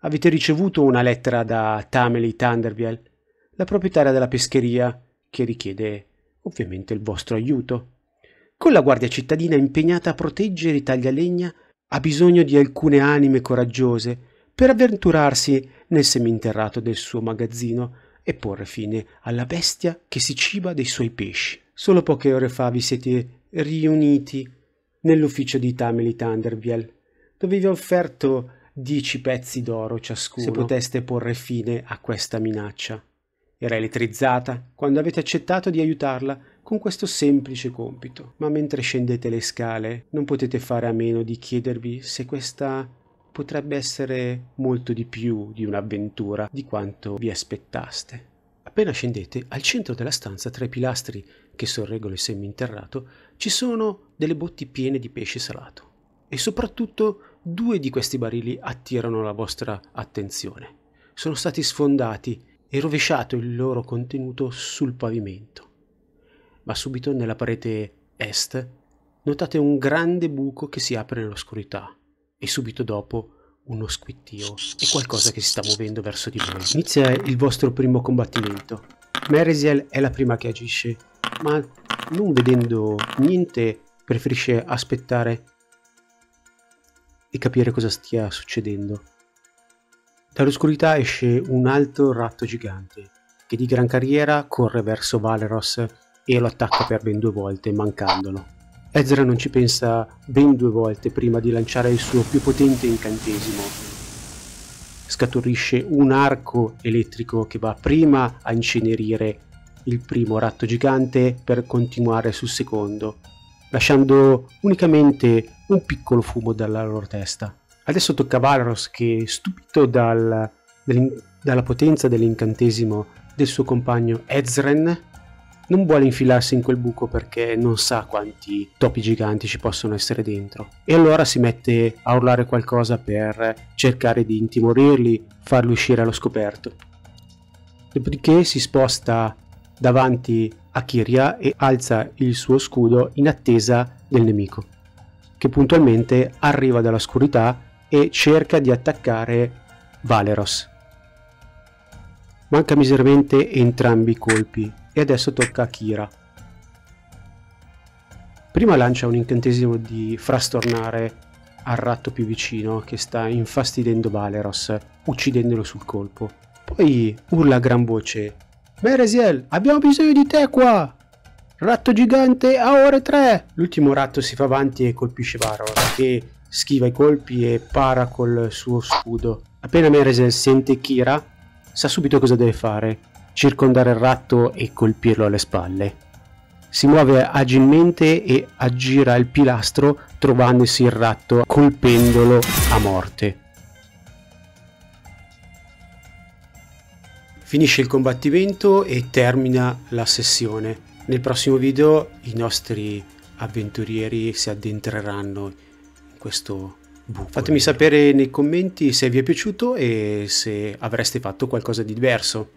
avete ricevuto una lettera da Tamely Thunderbiel, la proprietaria della pescheria, che richiede ovviamente il vostro aiuto. Con la guardia cittadina impegnata a proteggere i taglialegna, ha bisogno di alcune anime coraggiose per avventurarsi nel seminterrato del suo magazzino e porre fine alla bestia che si ciba dei suoi pesci. Solo poche ore fa vi siete riuniti nell'ufficio di Tamely Thunderbiel, dove vi ho offerto dieci pezzi d'oro ciascuno se poteste porre fine a questa minaccia. Era elettrizzata quando avete accettato di aiutarla con questo semplice compito, ma mentre scendete le scale non potete fare a meno di chiedervi se questa potrebbe essere molto di più di un'avventura di quanto vi aspettaste. Appena scendete, al centro della stanza, tra i pilastri che sorreggono il seminterrato, ci sono delle botti piene di pesce salato. E soprattutto due di questi barili attirano la vostra attenzione. Sono stati sfondati e rovesciato il loro contenuto sul pavimento. Ma subito nella parete est notate un grande buco che si apre nell'oscurità e subito dopo uno squittio e qualcosa che si sta muovendo verso di voi. Inizia il vostro primo combattimento. Merisiel è la prima che agisce, ma non vedendo niente preferisce aspettare e capire cosa stia succedendo. Dall'oscurità esce un alto ratto gigante che di gran carriera corre verso Valeros e lo attacca per ben due volte, mancandolo. Ezra non ci pensa ben due volte prima di lanciare il suo più potente incantesimo. Scaturisce un arco elettrico che va prima a incenerire il primo ratto gigante per continuare sul secondo, lasciando unicamente un piccolo fumo dalla loro testa. Adesso tocca a Valros che, stupito dal, dalla potenza dell'incantesimo del suo compagno Ezren, non vuole infilarsi in quel buco perché non sa quanti topi giganti ci possono essere dentro. E allora si mette a urlare qualcosa per cercare di intimorirli, farli uscire allo scoperto. Dopodiché si sposta davanti a Kiria e alza il suo scudo in attesa del nemico, che puntualmente arriva dall'oscurità e cerca di attaccare Valeros. Manca miseramente entrambi i colpi e adesso tocca a Kira. Prima lancia un incantesimo di frastornare al ratto più vicino che sta infastidendo Valeros, uccidendolo sul colpo. Poi urla a gran voce: Meresiel, abbiamo bisogno di te qua! Ratto gigante a ore 3! L'ultimo ratto si fa avanti e colpisce Valeros, che schiva i colpi e para col suo scudo. Appena Meresen sente Kira, sa subito cosa deve fare, circondare il ratto e colpirlo alle spalle. Si muove agilmente e aggira il pilastro trovandosi il ratto colpendolo a morte. Finisce il combattimento e termina la sessione. Nel prossimo video i nostri avventurieri si addentreranno questo buco. Fatemi sapere nei commenti se vi è piaciuto e se avreste fatto qualcosa di diverso.